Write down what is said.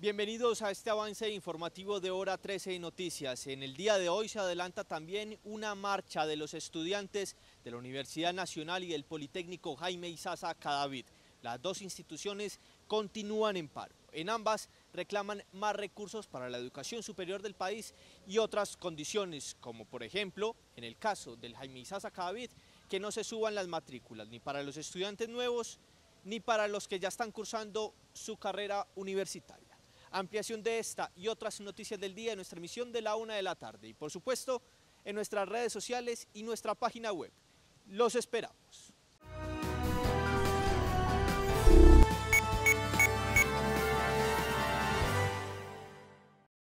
Bienvenidos a este avance informativo de Hora 13 de Noticias. En el día de hoy se adelanta también una marcha de los estudiantes de la Universidad Nacional y del Politécnico Jaime Izaza Cadavid. Las dos instituciones continúan en paro. En ambas reclaman más recursos para la educación superior del país y otras condiciones, como por ejemplo, en el caso del Jaime Izaza Cadavid, que no se suban las matrículas ni para los estudiantes nuevos ni para los que ya están cursando su carrera universitaria. Ampliación de esta y otras noticias del día en nuestra emisión de la una de la tarde y por supuesto en nuestras redes sociales y nuestra página web. Los esperamos.